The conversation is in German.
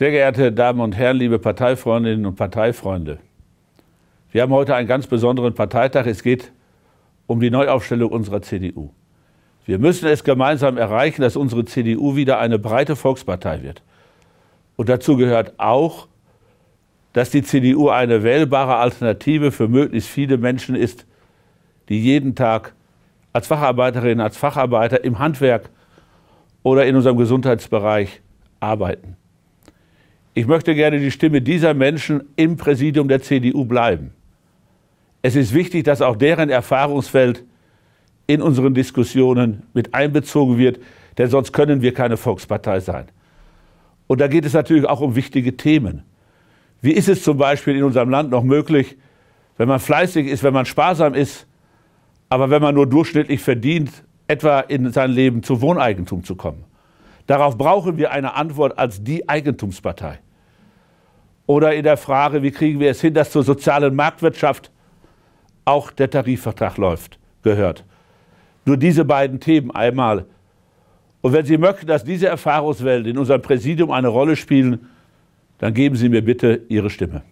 Sehr geehrte Damen und Herren, liebe Parteifreundinnen und Parteifreunde, wir haben heute einen ganz besonderen Parteitag. Es geht um die Neuaufstellung unserer CDU. Wir müssen es gemeinsam erreichen, dass unsere CDU wieder eine breite Volkspartei wird. Und dazu gehört auch, dass die CDU eine wählbare Alternative für möglichst viele Menschen ist, die jeden Tag als Facharbeiterin, als Facharbeiter im Handwerk oder in unserem Gesundheitsbereich arbeiten. Ich möchte gerne die Stimme dieser Menschen im Präsidium der CDU bleiben. Es ist wichtig, dass auch deren Erfahrungsfeld in unseren Diskussionen mit einbezogen wird, denn sonst können wir keine Volkspartei sein. Und da geht es natürlich auch um wichtige Themen. Wie ist es zum Beispiel in unserem Land noch möglich, wenn man fleißig ist, wenn man sparsam ist, aber wenn man nur durchschnittlich verdient, etwa in sein Leben zu Wohneigentum zu kommen? Darauf brauchen wir eine Antwort als die Eigentumspartei. Oder in der Frage, wie kriegen wir es hin, dass zur sozialen Marktwirtschaft auch der Tarifvertrag läuft, gehört. Nur diese beiden Themen einmal. Und wenn Sie möchten, dass diese Erfahrungswelt in unserem Präsidium eine Rolle spielen, dann geben Sie mir bitte Ihre Stimme.